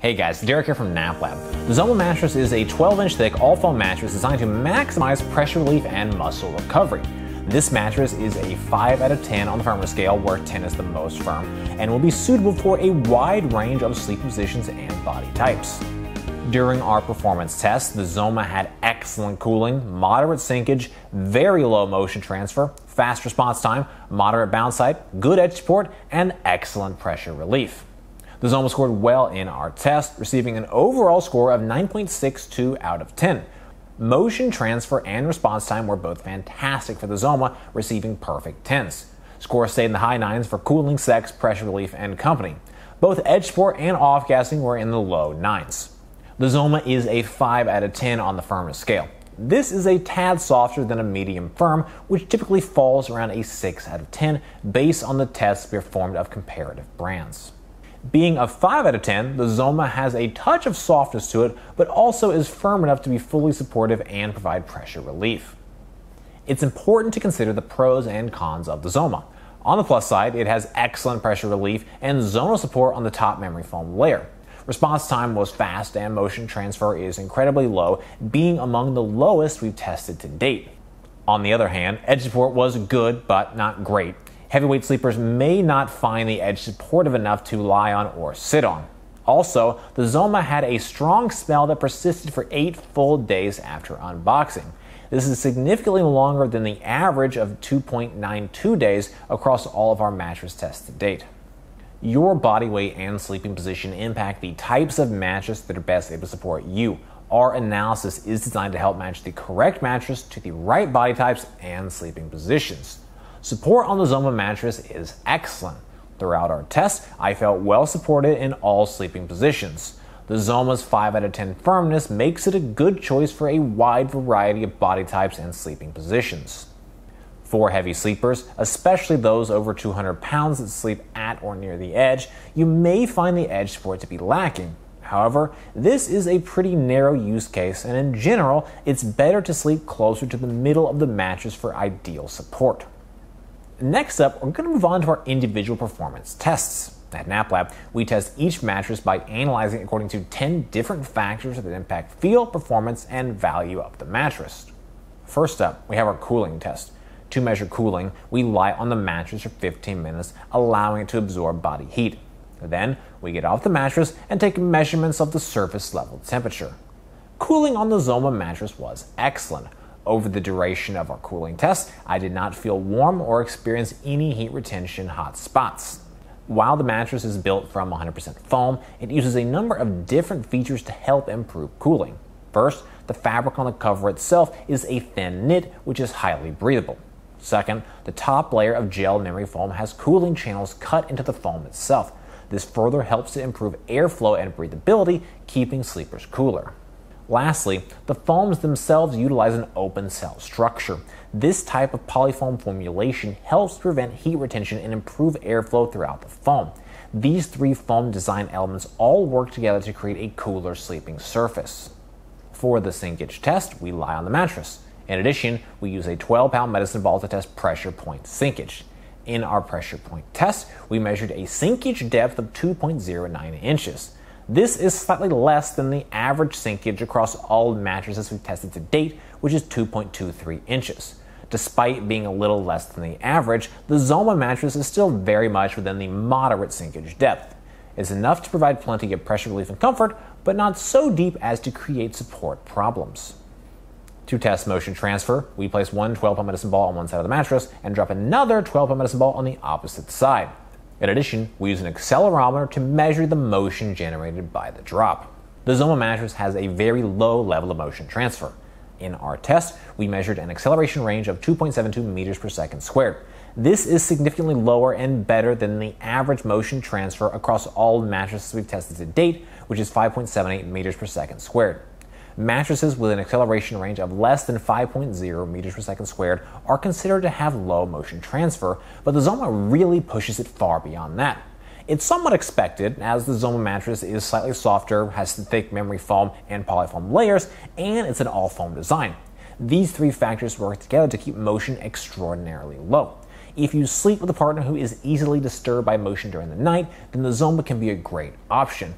Hey guys, Derek here from NapLab. The Zoma mattress is a 12 inch thick all foam mattress designed to maximize pressure relief and muscle recovery. This mattress is a 5 out of 10 on the firmness scale, where 10 is the most firm, and will be suitable for a wide range of sleep positions and body types. During our performance test, the Zoma had excellent cooling, moderate sinkage, very low motion transfer, fast response time, moderate bounce height, good edge support, and excellent pressure relief. The Zoma scored well in our test, receiving an overall score of 9.62 out of 10. Motion transfer and response time were both fantastic for the Zoma, receiving perfect 10s. Scores stayed in the high 9s for cooling, sex, pressure relief, and company. Both edge support and off gassing were in the low 9s. The Zoma is a 5 out of 10 on the firmness scale. This is a tad softer than a medium firm, which typically falls around a 6 out of 10 based on the tests performed of comparative brands. Being a 5 out of 10, the Zoma has a touch of softness to it, but also is firm enough to be fully supportive and provide pressure relief. It's important to consider the pros and cons of the Zoma. On the plus side, it has excellent pressure relief and zonal support on the top memory foam layer. Response time was fast and motion transfer is incredibly low, being among the lowest we've tested to date. On the other hand, edge support was good but not great. Heavyweight sleepers may not find the edge supportive enough to lie on or sit on. Also, the Zoma had a strong smell that persisted for eight full days after unboxing. This is significantly longer than the average of 2.92 days across all of our mattress tests to date. Your body weight and sleeping position impact the types of mattress that are best able to support you. Our analysis is designed to help match the correct mattress to the right body types and sleeping positions. Support on the Zoma mattress is excellent. Throughout our test, I felt well supported in all sleeping positions. The Zoma's 5 out of 10 firmness makes it a good choice for a wide variety of body types and sleeping positions. For heavy sleepers, especially those over 200 pounds that sleep at or near the edge, you may find the edge support to be lacking. However, this is a pretty narrow use case, and in general, it's better to sleep closer to the middle of the mattress for ideal support. Next up, we're going to move on to our individual performance tests. At NapLab, we test each mattress by analyzing according to 10 different factors that impact feel, performance, and value of the mattress. First up, we have our cooling test. To measure cooling, we lie on the mattress for 15 minutes, allowing it to absorb body heat. Then, we get off the mattress and take measurements of the surface level temperature. Cooling on the Zoma mattress was excellent. Over the duration of our cooling test, I did not feel warm or experience any heat retention hot spots. While the mattress is built from 100% foam, it uses a number of different features to help improve cooling. First, the fabric on the cover itself is a thin knit, which is highly breathable. Second, the top layer of gel memory foam has cooling channels cut into the foam itself. This further helps to improve airflow and breathability, keeping sleepers cooler. Lastly, the foams themselves utilize an open cell structure. This type of polyfoam formulation helps prevent heat retention and improve airflow throughout the foam. These three foam design elements all work together to create a cooler sleeping surface. For the sinkage test, we lie on the mattress. In addition, we use a 12 pound medicine ball to test pressure point sinkage. In our pressure point test, we measured a sinkage depth of 2.09 inches. This is slightly less than the average sinkage across all mattresses we've tested to date, which is 2.23 inches. Despite being a little less than the average, the Zoma mattress is still very much within the moderate sinkage depth. It's enough to provide plenty of pressure relief and comfort, but not so deep as to create support problems. To test motion transfer, we place one 12 pound medicine ball on one side of the mattress and drop another 12 pound medicine ball on the opposite side. In addition, we use an accelerometer to measure the motion generated by the drop. The Zoma mattress has a very low level of motion transfer. In our test, we measured an acceleration range of 2.72 meters per second squared. This is significantly lower and better than the average motion transfer across all mattresses we've tested to date, which is 5.78 meters per second squared. Mattresses with an acceleration range of less than 5.0 meters per second squared are considered to have low motion transfer, but the Zoma really pushes it far beyond that. It's somewhat expected, as the Zoma mattress is slightly softer, has thick memory foam and polyfoam layers, and it's an all foam design. These three factors work together to keep motion extraordinarily low. If you sleep with a partner who is easily disturbed by motion during the night, then the Zoma can be a great option.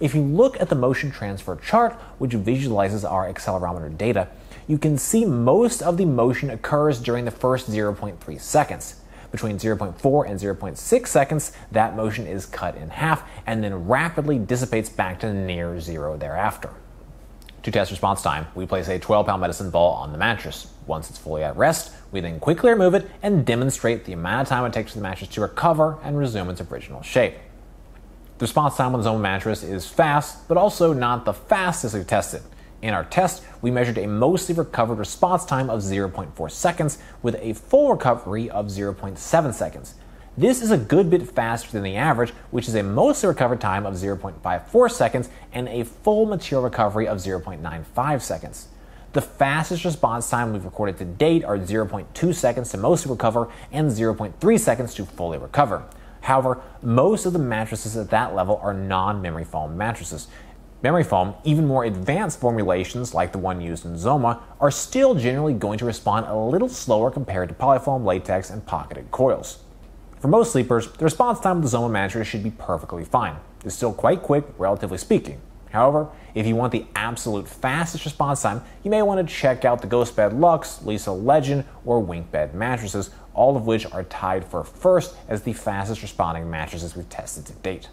If you look at the motion transfer chart, which visualizes our accelerometer data, you can see most of the motion occurs during the first 0.3 seconds. Between 0.4 and 0.6 seconds, that motion is cut in half and then rapidly dissipates back to near zero thereafter. To test response time, we place a 12 pound medicine ball on the mattress. Once it's fully at rest, we then quickly remove it and demonstrate the amount of time it takes for the mattress to recover and resume its original shape. The response time on the Zoma mattress is fast, but also not the fastest we've tested. In our test, we measured a mostly recovered response time of 0.4 seconds with a full recovery of 0.7 seconds. This is a good bit faster than the average, which is a mostly recovered time of 0.54 seconds and a full material recovery of 0.95 seconds. The fastest response time we've recorded to date are 0.2 seconds to mostly recover and 0.3 seconds to fully recover. However, most of the mattresses at that level are non memory foam mattresses. Memory foam, even more advanced formulations like the one used in Zoma, are still generally going to respond a little slower compared to polyfoam, latex, and pocketed coils. For most sleepers, the response time of the Zoma mattress should be perfectly fine. It's still quite quick, relatively speaking. However, if you want the absolute fastest response time, you may want to check out the GhostBed Lux, Leesa Legend, or WinkBed mattresses, all of which are tied for first as the fastest responding mattresses we've tested to date.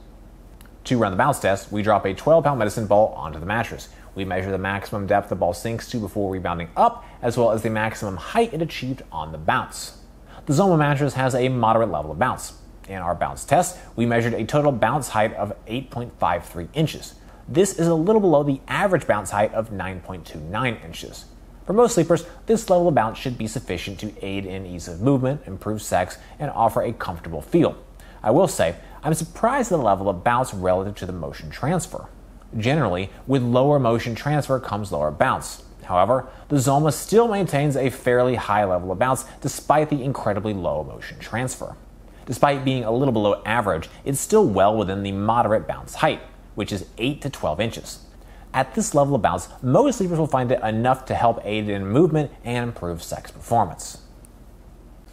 To run the bounce test, we drop a 12 pound medicine ball onto the mattress. We measure the maximum depth the ball sinks to before rebounding up, as well as the maximum height it achieved on the bounce. The Zoma mattress has a moderate level of bounce. In our bounce test, we measured a total bounce height of 8.53 inches. This is a little below the average bounce height of 9.29 inches. For most sleepers, this level of bounce should be sufficient to aid in ease of movement, improve sex, and offer a comfortable feel. I will say, I'm surprised at the level of bounce relative to the motion transfer. Generally, with lower motion transfer comes lower bounce. However, the Zoma still maintains a fairly high level of bounce despite the incredibly low motion transfer. Despite being a little below average, it's still well within the moderate bounce height which is 8 to 12 inches. At this level of bounce, most sleepers will find it enough to help aid in movement and improve sex performance.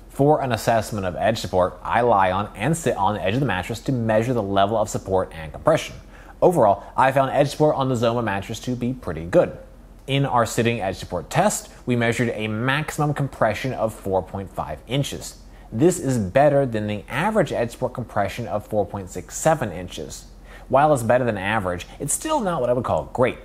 For an assessment of edge support, I lie on and sit on the edge of the mattress to measure the level of support and compression. Overall, I found edge support on the Zoma mattress to be pretty good. In our sitting edge support test, we measured a maximum compression of 4.5 inches. This is better than the average edge support compression of 4.67 inches. While it's better than average, it's still not what I would call great.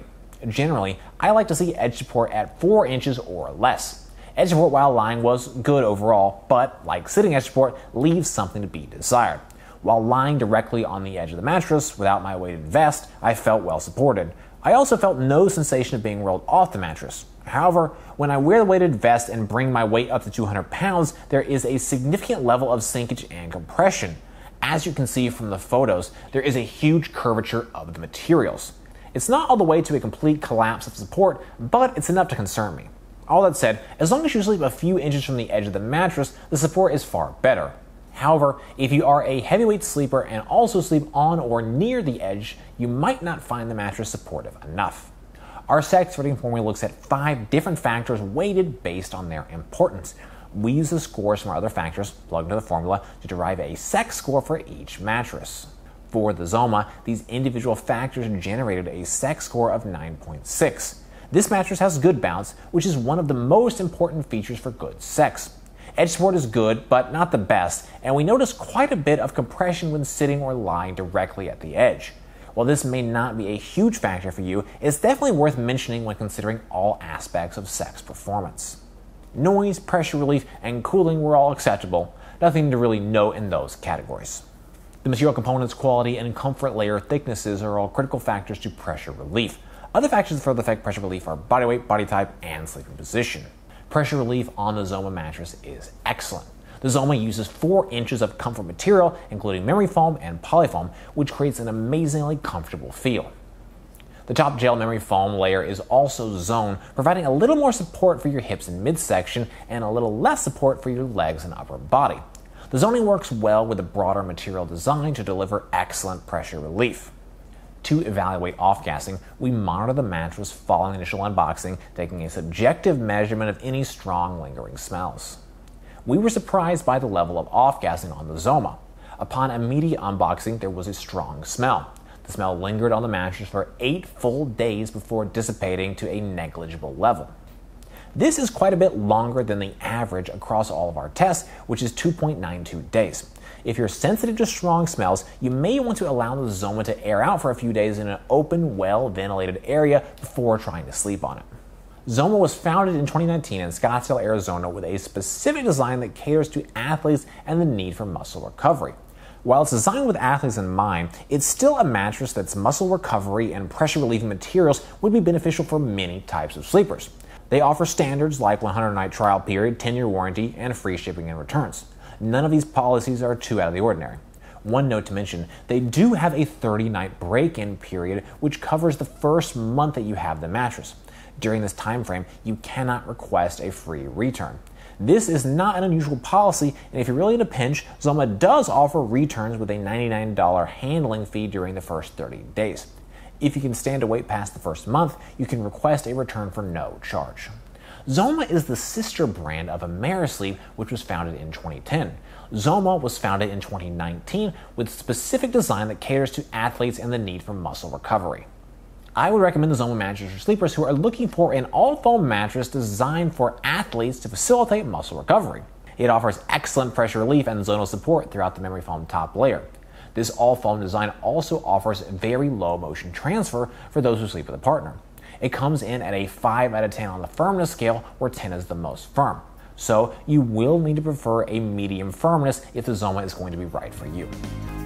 Generally, I like to see edge support at 4 inches or less. Edge support while lying was good overall, but like sitting edge support, leaves something to be desired. While lying directly on the edge of the mattress without my weighted vest, I felt well supported. I also felt no sensation of being rolled off the mattress. However, when I wear the weighted vest and bring my weight up to 200 pounds, there is a significant level of sinkage and compression. As you can see from the photos, there is a huge curvature of the materials. It's not all the way to a complete collapse of support, but it's enough to concern me. All that said, as long as you sleep a few inches from the edge of the mattress, the support is far better. However, if you are a heavyweight sleeper and also sleep on or near the edge, you might not find the mattress supportive enough. Our sex rating formula looks at five different factors weighted based on their importance we use the scores from our other factors plugged into the formula to derive a sex score for each mattress. For the Zoma, these individual factors generated a sex score of 9.6. This mattress has good bounce, which is one of the most important features for good sex. Edge support is good, but not the best, and we notice quite a bit of compression when sitting or lying directly at the edge. While this may not be a huge factor for you, it's definitely worth mentioning when considering all aspects of sex performance. Noise, pressure relief, and cooling were all acceptable. Nothing to really note in those categories. The material components, quality, and comfort layer thicknesses are all critical factors to pressure relief. Other factors that further affect pressure relief are body weight, body type, and sleeping position. Pressure relief on the Zoma mattress is excellent. The Zoma uses 4 inches of comfort material, including memory foam and polyfoam, which creates an amazingly comfortable feel. The top gel memory foam layer is also zoned, providing a little more support for your hips and midsection and a little less support for your legs and upper body. The zoning works well with the broader material design to deliver excellent pressure relief. To evaluate off-gassing, we monitor the mattress following initial unboxing, taking a subjective measurement of any strong lingering smells. We were surprised by the level of off-gassing on the Zoma. Upon immediate unboxing, there was a strong smell. The smell lingered on the mattress for eight full days before dissipating to a negligible level. This is quite a bit longer than the average across all of our tests, which is 2.92 days. If you're sensitive to strong smells, you may want to allow the Zoma to air out for a few days in an open, well ventilated area before trying to sleep on it. Zoma was founded in 2019 in Scottsdale, Arizona, with a specific design that caters to athletes and the need for muscle recovery. While it's designed with athletes in mind, it's still a mattress that's muscle recovery and pressure relieving materials would be beneficial for many types of sleepers. They offer standards like 100 night trial period, 10 year warranty, and free shipping and returns. None of these policies are too out of the ordinary. One note to mention they do have a 30 night break in period, which covers the first month that you have the mattress. During this time frame, you cannot request a free return. This is not an unusual policy, and if you're really in a pinch, Zoma does offer returns with a $99 handling fee during the first 30 days. If you can stand to wait past the first month, you can request a return for no charge. Zoma is the sister brand of Amerisleep, which was founded in 2010. Zoma was founded in 2019 with specific design that caters to athletes and the need for muscle recovery. I would recommend the Zoma mattress for sleepers who are looking for an all foam mattress designed for athletes to facilitate muscle recovery. It offers excellent pressure relief and zonal support throughout the memory foam top layer. This all foam design also offers very low motion transfer for those who sleep with a partner. It comes in at a 5 out of 10 on the firmness scale, where 10 is the most firm. So you will need to prefer a medium firmness if the Zoma is going to be right for you.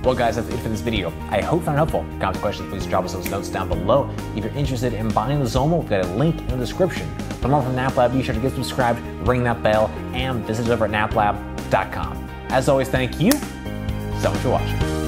Well guys, that's it for this video. I hope you found it helpful. Comment questions, please drop us those notes down below. If you're interested in buying the Zoma, we've got a link in the description. For more from NapLab, be sure to get subscribed, ring that bell, and visit us over at naplab.com. As always, thank you so much for watching.